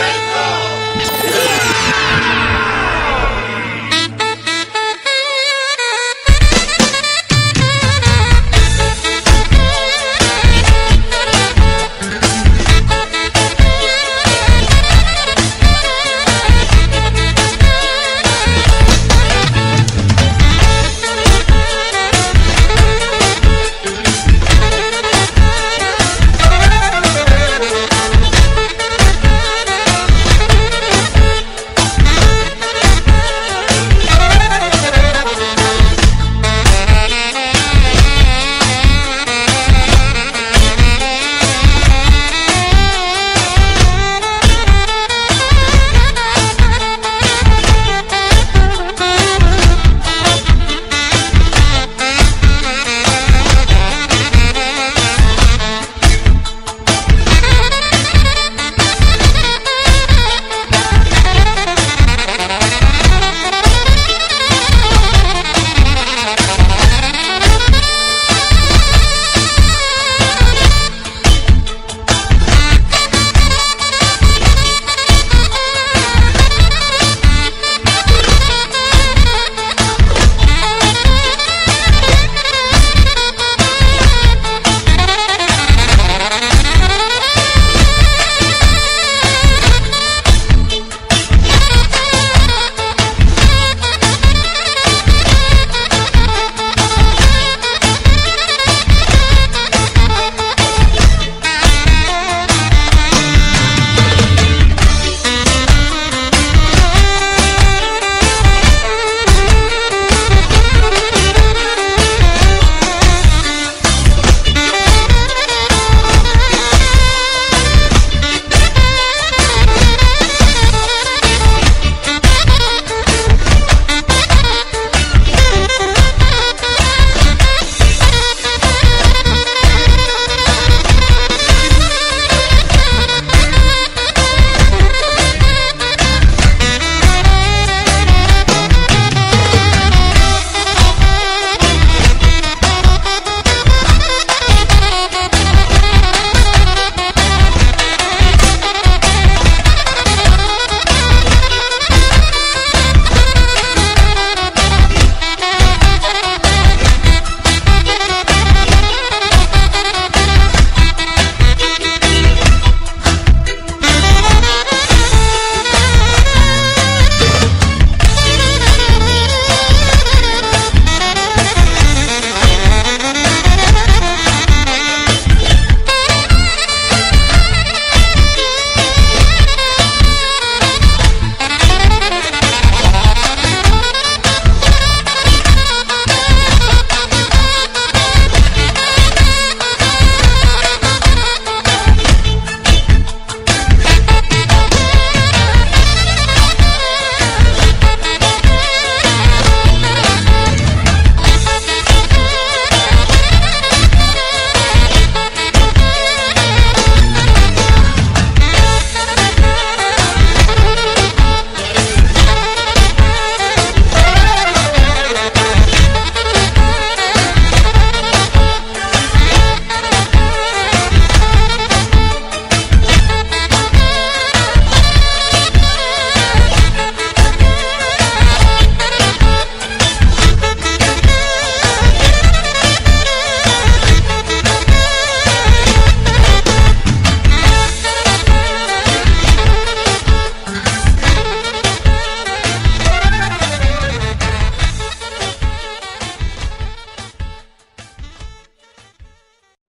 Central!